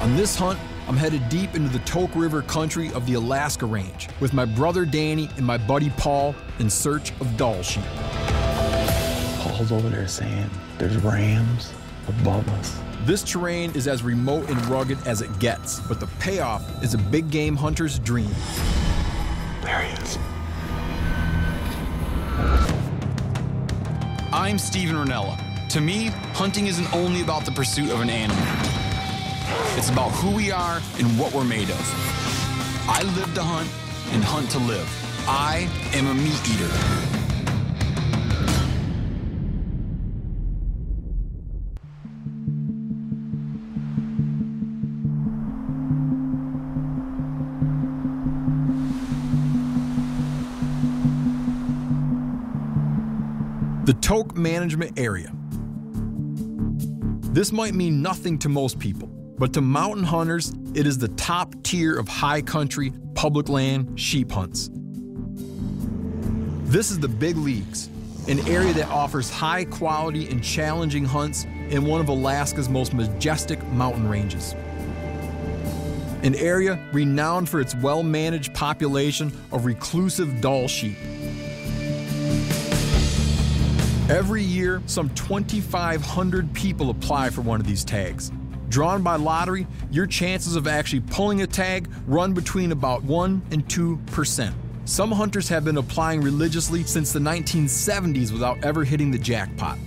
On this hunt, I'm headed deep into the Tok River country of the Alaska Range with my brother Danny and my buddy Paul in search of Dall sheep. Paul's over there saying there's rams above us. This terrain is as remote and rugged as it gets, but the payoff is a big game hunter's dream. There he is. I'm Steven Rinella. To me, hunting isn't only about the pursuit of an animal. It's about who we are and what we're made of. I live to hunt and hunt to live. I am a meat eater. The Tok Management Area. This might mean nothing to most people, but to mountain hunters, it is the top tier of high country, public land sheep hunts. This is the big leagues, an area that offers high quality and challenging hunts in one of Alaska's most majestic mountain ranges. An area renowned for its well managed population of reclusive Dall sheep. Every year, some 2,500 people apply for one of these tags. Drawn by lottery, your chances of actually pulling a tag run between about 1 and 2%. Some hunters have been applying religiously since the 1970s without ever hitting the jackpot.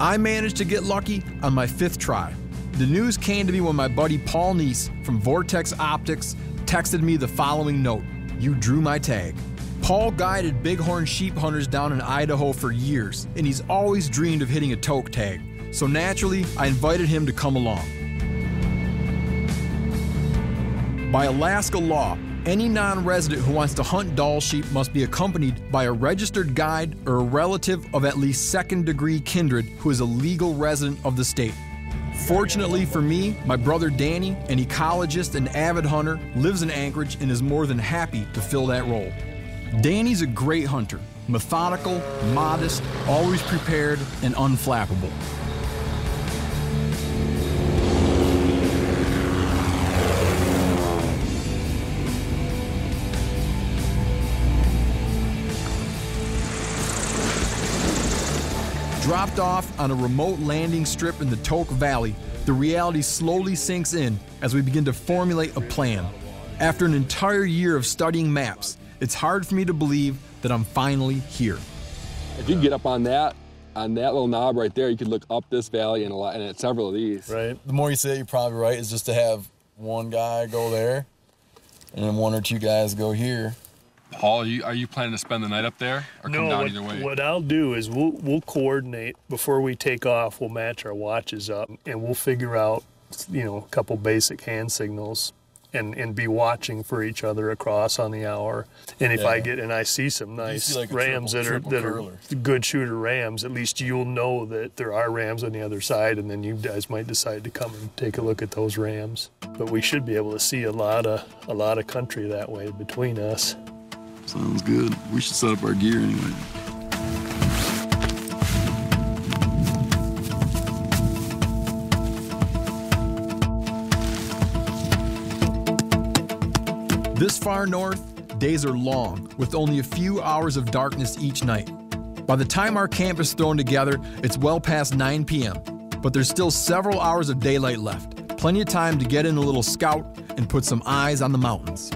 I managed to get lucky on my fifth try. The news came to me when my buddy Paul Neese from Vortex Optics texted me the following note You drew my tag. Paul guided bighorn sheep hunters down in Idaho for years, and he's always dreamed of hitting a Tok tag. So naturally, I invited him to come along. By Alaska law, any non resident who wants to hunt Dall sheep must be accompanied by a registered guide or a relative of at least second degree kindred who is a legal resident of the state. Fortunately for me, my brother Danny, an ecologist and avid hunter, lives in Anchorage and is more than happy to fill that role. Danny's a great hunter, methodical, modest, always prepared, and unflappable. Dropped off on a remote landing strip in the Tok Valley, the reality slowly sinks in as we begin to formulate a plan. After an entire year of studying maps, it's hard for me to believe that I'm finally here. If you get up on that, on that little knob right there, you could look up this valley and a lot, and at several of these. Right. The more you say it, you're probably right. Is just to have one guy go there, and then one or two guys go here. Paul, are you, are you planning to spend the night up there or come No, down what, either way? what I'll do is we'll we'll coordinate before we take off. We'll match our watches up, and we'll figure out, you know, a couple basic hand signals, and and be watching for each other across on the hour. And if I Yeah. get and I see some nice see, like, rams triple- that are that curler. are good shooter rams, at least you'll know that there are rams on the other side, and then you guys might decide to come and take a look at those rams. But we should be able to see a lot of a lot of country that way between us. Sounds good. We should set up our gear anyway. This far north, days are long, with only a few hours of darkness each night. By the time our camp is thrown together, it's well past 9 p.m., but there's still several hours of daylight left. Plenty of time to get in a little scout and put some eyes on the mountains.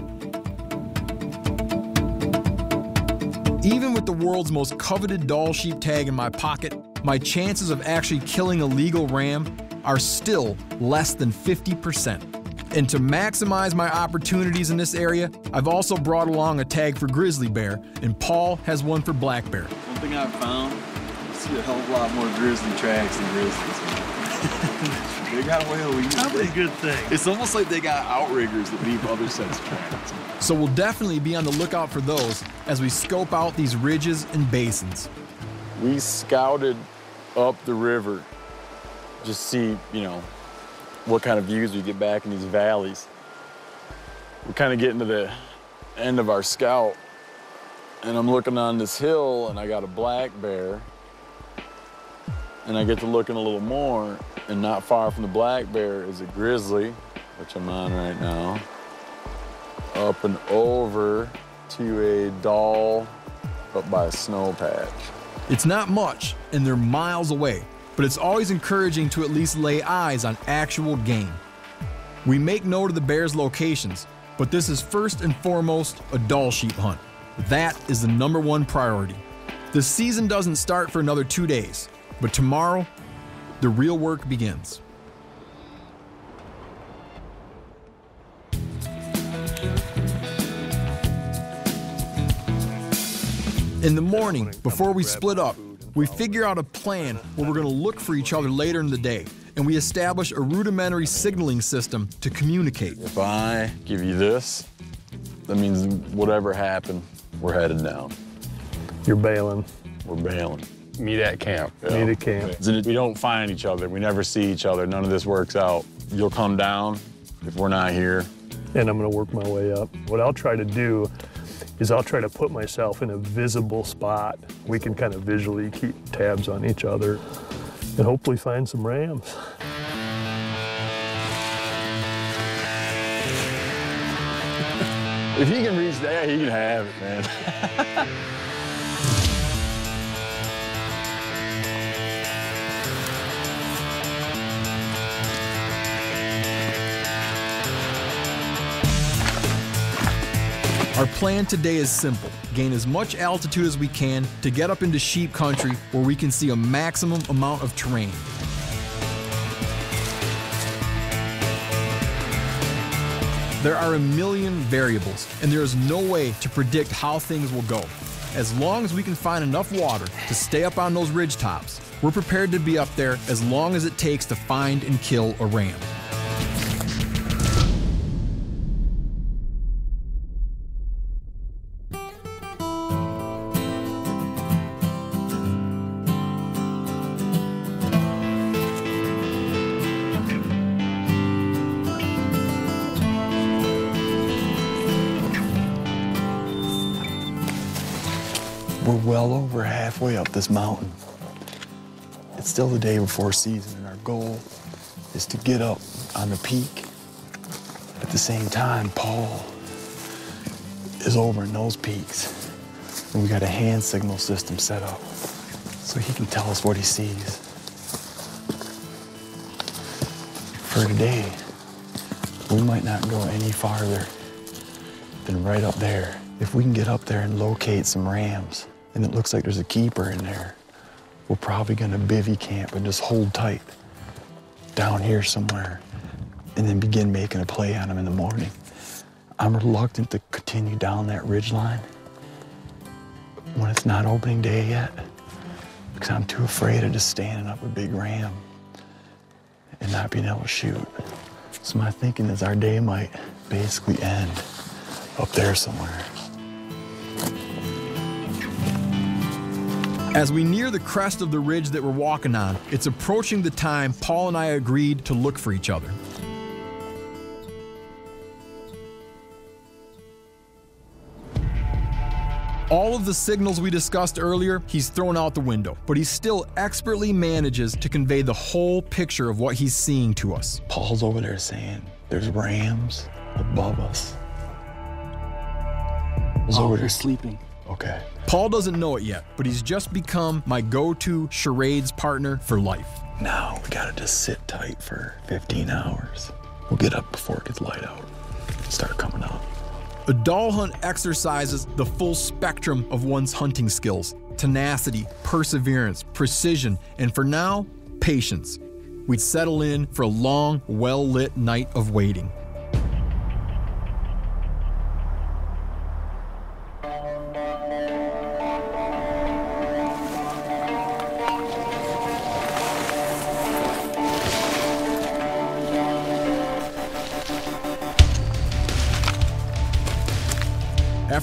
Even with the world's most coveted Dall sheep tag in my pocket, my chances of actually killing a legal ram are still less than 50%. And to maximize my opportunities in this area, I've also brought along a tag for grizzly bear, and Paul has one for black bear. One thing I've found, you see a hell of a lot more grizzly tracks than grizzlies. man. they got way over Probably a good thing. It's almost like they got outriggers that leave other sets of tracks. So we'll definitely be on the lookout for those as we scope out these ridges and basins. We scouted up the river, just see, you know, what kind of views we get back in these valleys. We're kind of getting to the end of our scout, and I'm looking on this hill, and I got a black bear, and I get to looking a little more, and not far from the black bear is a grizzly, which I'm on right now, up and over to a Dall up by a snow patch. It's not much, and they're miles away, but it's always encouraging to at least lay eyes on actual game. We make note of the bears' locations, but this is first and foremost a Dall sheep hunt. That is the number one priority. The season doesn't start for another two days, but tomorrow, the real work begins. In the morning, before we split up, we figure out a plan where we're going to look for each other later in the day, and we establish a rudimentary signaling system to communicate. If I give you this, that means whatever happened, we're headed down. You're bailing. We're bailing. Meet at camp. Meet at camp. We don't find each other. We never see each other. None of this works out. You'll come down if we're not here. and I'm gonna work my way up. What I'll try to do is I'll try to put myself in a visible spot. We can kind of visually keep tabs on each other and hopefully find some rams. If he can reach there, he can have it, man. Our plan today is simple gain as much altitude as we can to get up into sheep country where we can see a maximum amount of terrain. There are a million variables, and there is no way to predict how things will go. As long as we can find enough water to stay up on those ridge tops, we're prepared to be up there as long as it takes to find and kill a ram. We're well over halfway up this mountain. It's still the day before season, and our goal is to get up on the peak. At the same time, Paul is over in those peaks, and we got a hand signal system set up so he can tell us what he sees. For today, we might not go any farther than right up there. If we can get up there and locate some rams, and it looks like there's a keeper in there, we're probably gonna bivy camp and just hold tight down here somewhere and then begin making a play on them in the morning. I'm reluctant to continue down that ridge line when it's not opening day yet because I'm too afraid of just standing up a big ram and not being able to shoot. So my thinking is our day might basically end up there somewhere. As we near the crest of the ridge that we're walking on, it's approaching the time Paul and I agreed to look for each other. All of the signals we discussed earlier, he's thrown out the window, but he still expertly manages to convey the whole picture of what he's seeing to us. Paul's over there saying there's rams above us. He's over oh, there sleeping. Okay. Paul doesn't know it yet, but he's just become my go to charades partner for life. Now we gotta just sit tight for 15 hours. We'll get up before it gets light out. And start coming up. A Dall hunt exercises the full spectrum of one's hunting skills tenacity, perseverance, precision, and for now, patience. We'd settle in for a long, well lit night of waiting.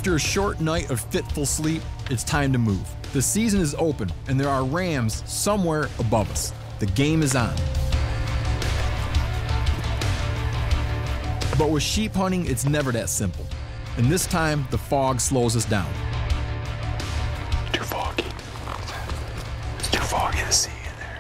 After a short night of fitful sleep, it's time to move. The season is open, and there are rams somewhere above us. The game is on. But with sheep hunting, it's never that simple. And this time, the fog slows us down. Too foggy. It's too foggy to see in there.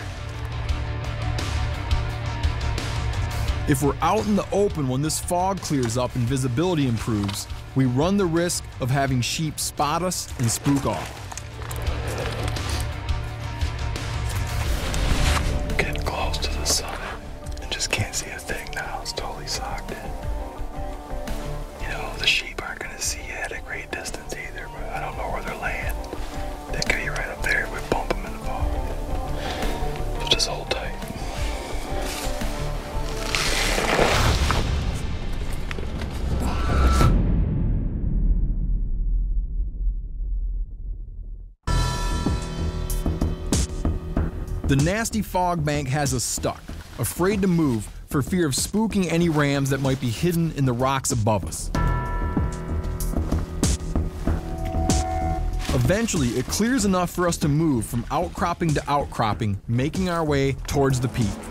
If we're out in the open when this fog clears up and visibility improves, we run the risk of having sheep spot us and spook off. The nasty fog bank has us stuck, afraid to move for fear of spooking any rams that might be hidden in the rocks above us. Eventually, it clears enough for us to move from outcropping to outcropping, making our way towards the peak.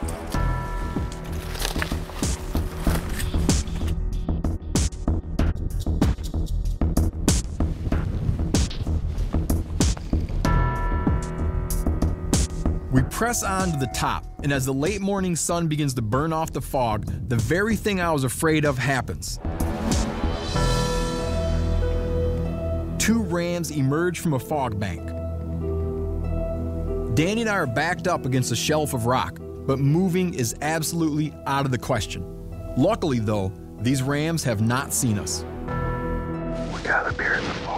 We press on to the top, and as the late morning sun begins to burn off the fog, the very thing I was afraid of happens. Two rams emerge from a fog bank. Danny and I are backed up against a shelf of rock, but moving is absolutely out of the question. Luckily, though, these rams have not seen us. We got up here in the fog.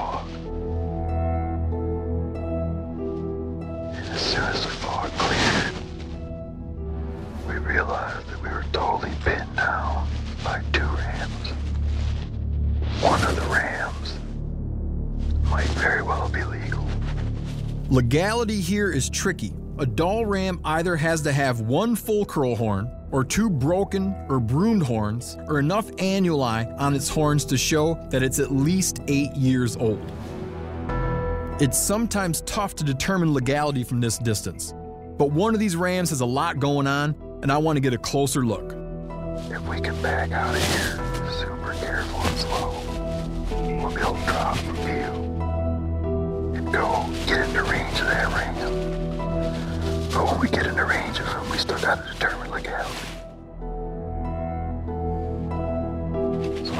Legality here is tricky. A Dall ram either has to have one full curl horn, or two broken or broomed horns, or enough annuli on its horns to show that it's at least eight years old. It's sometimes tough to determine legality from this distance, but one of these rams has a lot going on, and I want to get a closer look. If we can back out of here super careful and slow, we'll be able to drop from view and go get that. But when we get into range of we still got to determine legality. So.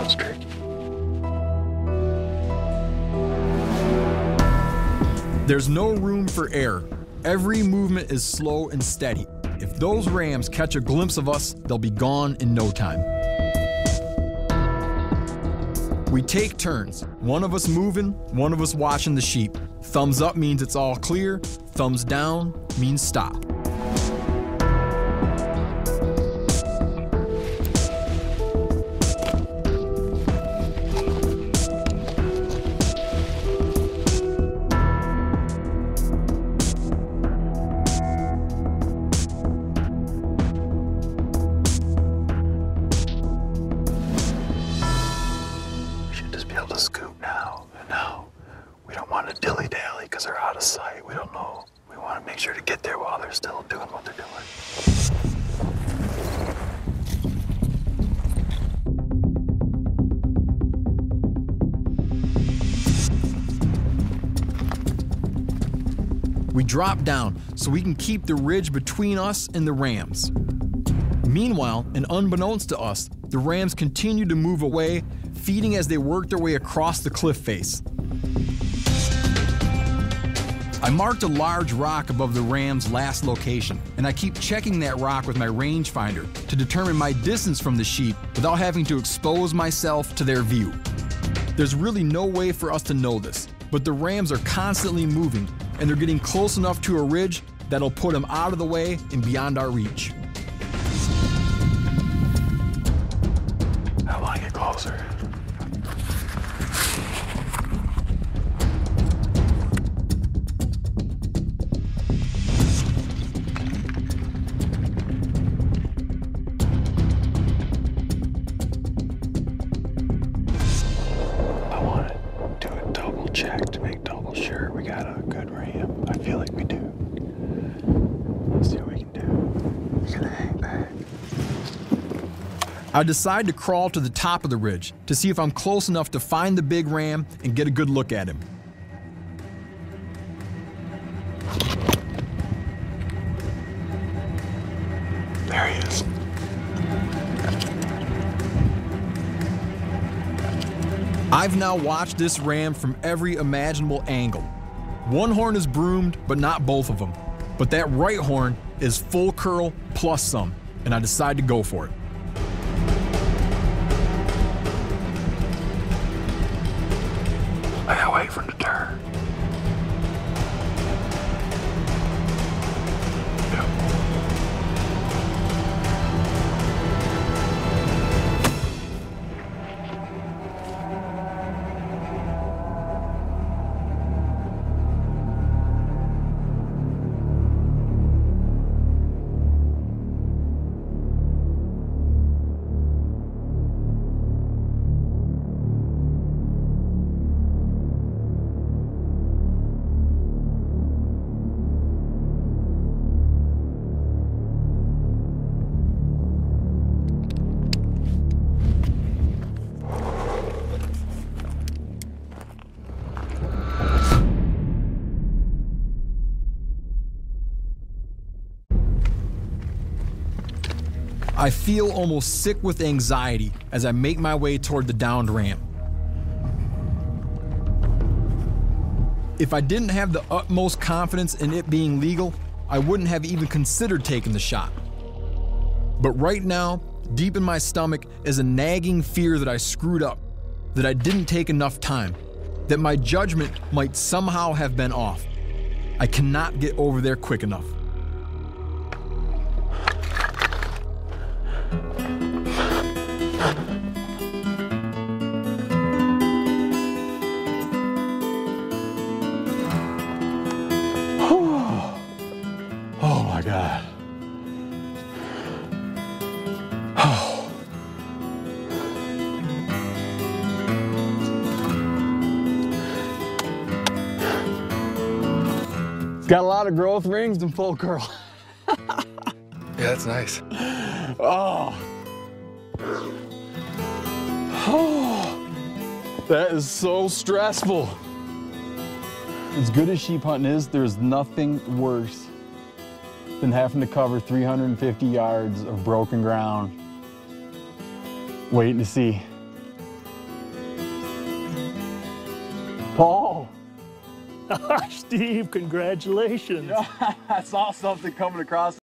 There's no room for error. Every movement is slow and steady. If those rams catch a glimpse of us, they'll be gone in no time. We take turns, one of us moving, one of us watching the sheep. Thumbs up means it's all clear, thumbs down means stop. Drop down so we can keep the ridge between us and the rams. Meanwhile, and unbeknownst to us, the rams continue to move away, feeding as they work their way across the cliff face. I marked a large rock above the ram's last location, and I keep checking that rock with my rangefinder to determine my distance from the sheep without having to expose myself to their view. There's really no way for us to know this, but the rams are constantly moving, and they're getting close enough to a ridge that'll put them out of the way and beyond our reach. I want to get closer. I decide to crawl to the top of the ridge to see if I'm close enough to find the big ram and get a good look at him. There he is. I've now watched this ram from every imaginable angle. One horn is broomed, but not both of them. But that right horn is full curl plus some, and I decide to go for it. I gotta wait for him I feel almost sick with anxiety as I make my way toward the downed ramp. If I didn't have the utmost confidence in it being legal, I wouldn't have even considered taking the shot. But right now, deep in my stomach is a nagging fear that I screwed up, that I didn't take enough time, that my judgment might somehow have been off. I cannot get over there quick enough. It's got a lot of growth rings and full curl. Yeah, that's nice. Oh. Oh. That is so stressful. As good as sheep hunting is, there's nothing worse than having to cover 350 yards of broken ground waiting to see. Paul! Steve, congratulations. I saw something coming across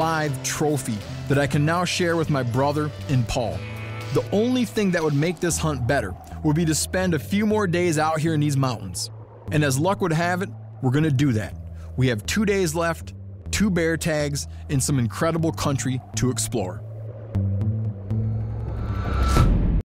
live trophy that I can now share with my brother and Paul. The only thing that would make this hunt better would be to spend a few more days out here in these mountains. And as luck would have it, we're gonna do that. We have two days left, two bear tags, and some incredible country to explore.